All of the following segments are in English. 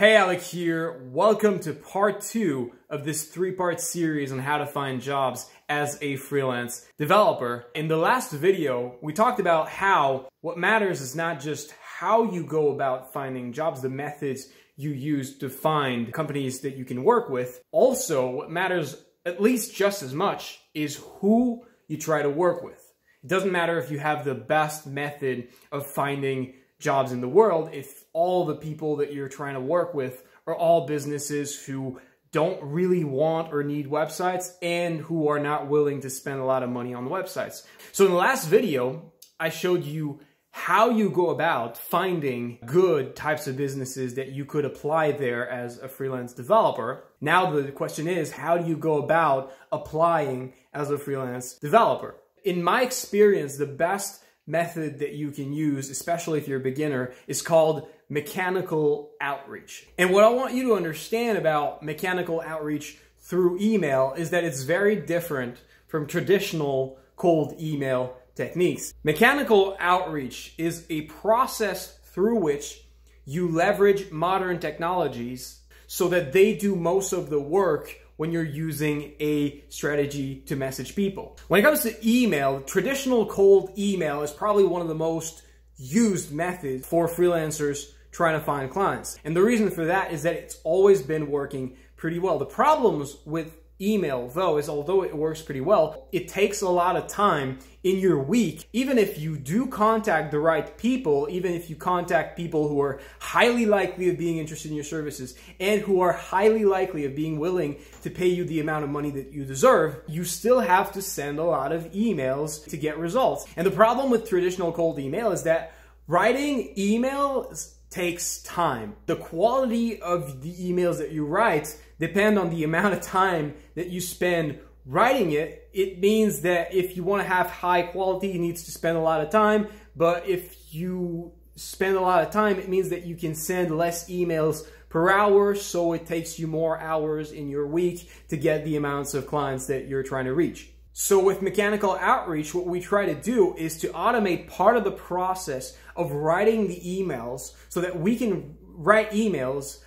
Hey, Alec here. Welcome to part two of this three-part series on how to find jobs as a freelance developer. In the last video, we talked about how what matters is not just how you go about finding jobs, the methods you use to find companies that you can work with. Also, what matters at least just as much is who you try to work with. It doesn't matter if you have the best method of finding jobs in the world if all the people that you're trying to work with are all businesses who don't really want or need websites and who are not willing to spend a lot of money on the websites. So in the last video, I showed you how you go about finding good types of businesses that you could apply there as a freelance developer. Now the question is, how do you go about applying as a freelance developer? In my experience, the best method that you can use, especially if you're a beginner, is called mechanical outreach. And what I want you to understand about mechanical outreach through email is that it's very different from traditional cold email techniques. Mechanical outreach is a process through which you leverage modern technologies so that they do most of the work when you're using a strategy to message people. When it comes to email, traditional cold email is probably one of the most used methods for freelancers trying to find clients. And the reason for that is that it's always been working pretty well. The problems with email, though, is although it works pretty well, it takes a lot of time in your week. Even if you do contact the right people, even if you contact people who are highly likely of being interested in your services and who are highly likely of being willing to pay you the amount of money that you deserve, you still have to send a lot of emails to get results. And the problem with traditional cold email is that writing emails takes time. The quality of the emails that you write depend on the amount of time that you spend writing it. It means that if you want to have high quality, you need to spend a lot of time. But if you spend a lot of time, it means that you can send less emails per hour. So it takes you more hours in your week to get the amounts of clients that you're trying to reach. So with mechanical outreach, what we try to do is to automate part of the process of writing the emails so that we can write emails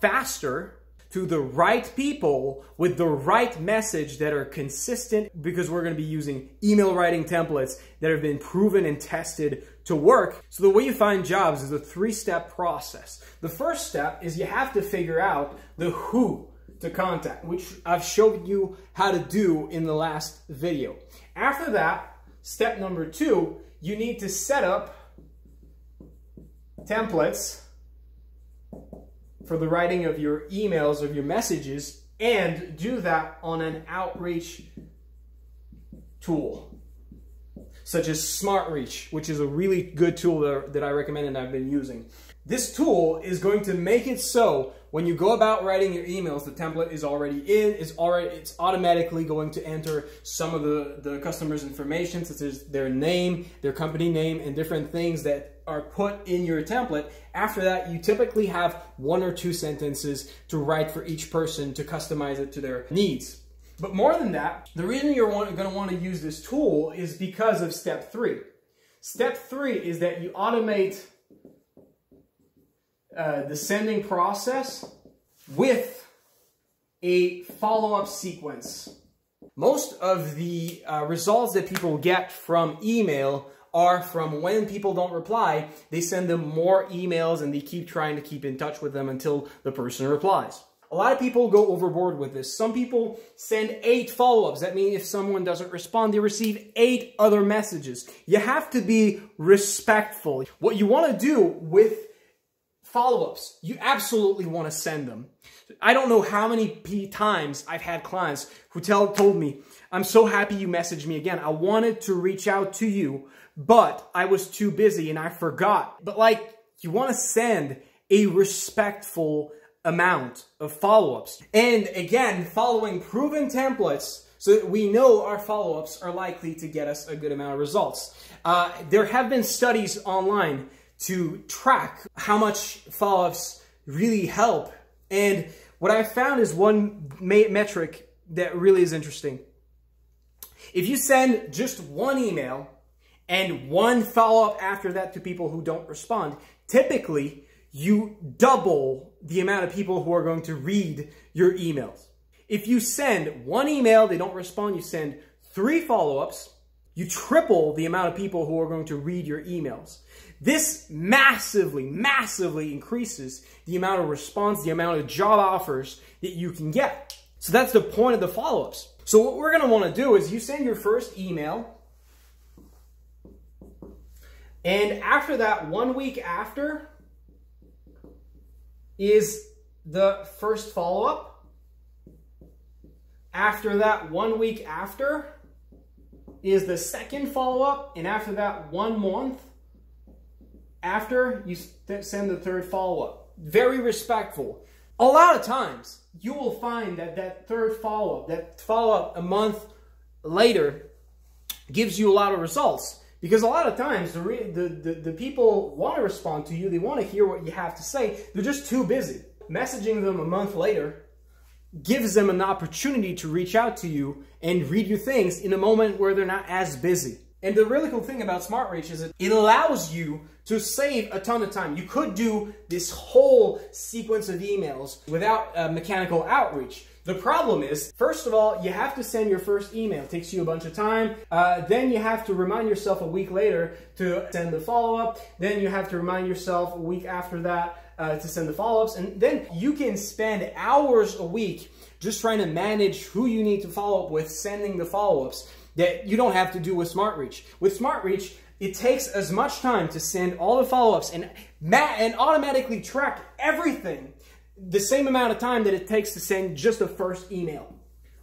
faster to the right people with the right message that are consistent because we're going to be using email writing templates that have been proven and tested to work. So the way you find jobs is a three-step process. The first step is you have to figure out the who to contact, which I've showed you how to do in the last video. After that, step number two, you need to set up templates for the writing of your emails, of your messages, and do that on an outreach tool such as SmartReach, which is a really good tool that I recommend and I've been using. This tool is going to make it so when you go about writing your emails, the template is already in, is already, it's automatically going to enter some of the, the customer's information, such as their name, their company name, and different things that are put in your template. After that, you typically have one or two sentences to write for each person to customize it to their needs. But more than that, the reason you're going to want to use this tool is because of step three. Step three is that you automate uh, the sending process with a follow-up sequence. Most of the uh, results that people get from email are from when people don't reply, they send them more emails and they keep trying to keep in touch with them until the person replies. A lot of people go overboard with this. Some people send eight follow-ups. That means if someone doesn't respond, they receive eight other messages. You have to be respectful. What you want to do with follow-ups, you absolutely want to send them. I don't know how many times I've had clients who tell, told me, I'm so happy you messaged me again. I wanted to reach out to you, but I was too busy and I forgot. But like, you want to send a respectful amount of follow-ups. And again, following proven templates so that we know our follow-ups are likely to get us a good amount of results. Uh, there have been studies online to track how much follow-ups really help. And what I found is one metric that really is interesting. If you send just one email and one follow-up after that to people who don't respond, typically you double the amount of people who are going to read your emails. If you send one email, they don't respond, you send three follow-ups, you triple the amount of people who are going to read your emails. This massively, massively increases the amount of response, the amount of job offers that you can get. So that's the point of the follow-ups. So what we're going to want to do is you send your first email, and after that, one week after, is the first follow-up. After that, one week after, is the second follow-up. And after that, one month after, you send the third follow-up. Very respectful. A lot of times, you will find that that third follow-up, that follow-up a month later, gives you a lot of results. Because a lot of times, the, the, the, the people want to respond to you, they want to hear what you have to say, they're just too busy. Messaging them a month later gives them an opportunity to reach out to you and read your things in a moment where they're not as busy. And the really cool thing about SmartReach is that it allows you to save a ton of time. You could do this whole sequence of emails without uh, mechanical outreach. The problem is, first of all, you have to send your first email. It takes you a bunch of time. Uh, then you have to remind yourself a week later to send the follow-up. Then you have to remind yourself a week after that uh, to send the follow-ups. And then you can spend hours a week just trying to manage who you need to follow up with, sending the follow-ups that you don't have to do with SmartReach. With SmartReach, it takes as much time to send all the follow-ups and, and automatically track everything the same amount of time that it takes to send just the first email.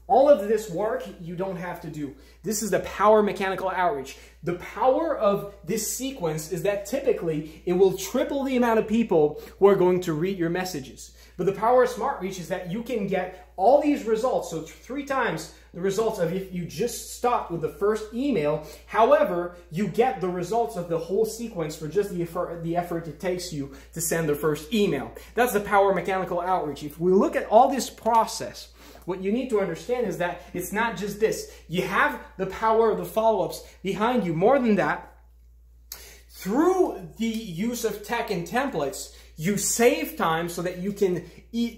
All of this work you don't have to do. This is the power mechanical outreach. The power of this sequence is that typically it will triple the amount of people who are going to read your messages. But the power of SmartReach is that you can get all these results, so three times the results of if you just stop with the first email. However, you get the results of the whole sequence for just the effort, the effort it takes you to send the first email. That's the power of mechanical outreach. If we look at all this process, what you need to understand is that it's not just this. You have the power of the follow-ups behind you. More than that, through the use of tech and templates, you save time so that you can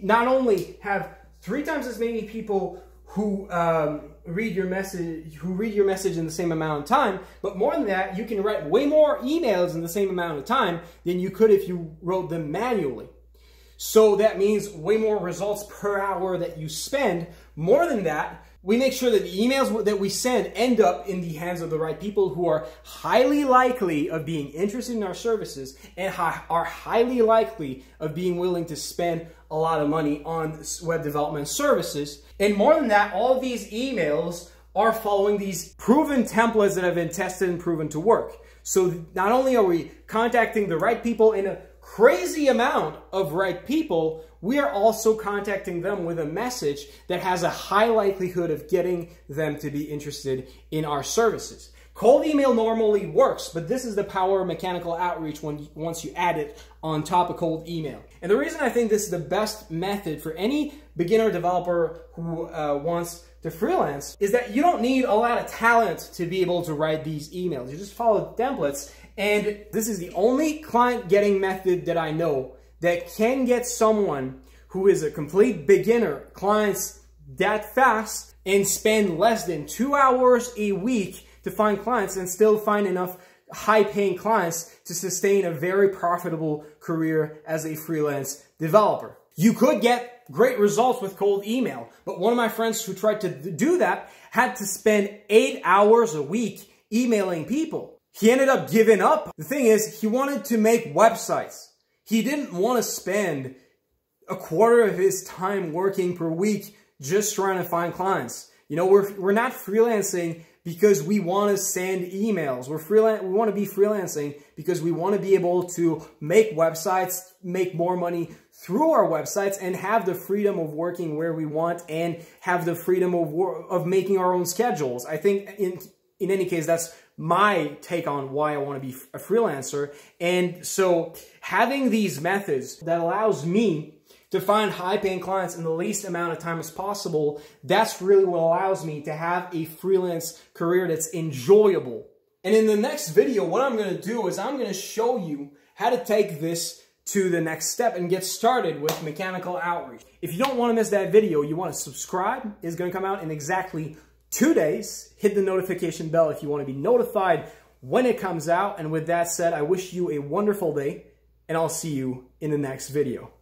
not only have three times as many people who um, read your message who read your message in the same amount of time but more than that you can write way more emails in the same amount of time than you could if you wrote them manually. So that means way more results per hour that you spend. More than that we make sure that the emails that we send end up in the hands of the right people who are highly likely of being interested in our services and are highly likely of being willing to spend a lot of money on web development services. And more than that, all these emails are following these proven templates that have been tested and proven to work. So not only are we contacting the right people in a crazy amount of right people, we are also contacting them with a message that has a high likelihood of getting them to be interested in our services. Cold email normally works, but this is the power of mechanical outreach when, once you add it on top of cold email. And the reason I think this is the best method for any beginner developer who uh, wants to freelance is that you don't need a lot of talent to be able to write these emails. You just follow the templates and this is the only client getting method that I know that can get someone who is a complete beginner clients that fast and spend less than two hours a week to find clients and still find enough high paying clients to sustain a very profitable career as a freelance developer. You could get great results with cold email, but one of my friends who tried to do that had to spend eight hours a week emailing people. He ended up giving up. The thing is, he wanted to make websites. He didn't want to spend a quarter of his time working per week just trying to find clients. You know, we're, we're not freelancing because we want to send emails. We're freelance. We want to be freelancing because we want to be able to make websites, make more money through our websites and have the freedom of working where we want and have the freedom of, of making our own schedules. I think in, in any case, that's my take on why I want to be a freelancer. And so having these methods that allows me to find high paying clients in the least amount of time as possible, that's really what allows me to have a freelance career that's enjoyable. And in the next video, what I'm going to do is I'm going to show you how to take this to the next step and get started with mechanical outreach. If you don't want to miss that video, you want to subscribe. It's going to come out in exactly two days. Hit the notification bell if you want to be notified when it comes out. And with that said, I wish you a wonderful day and I'll see you in the next video.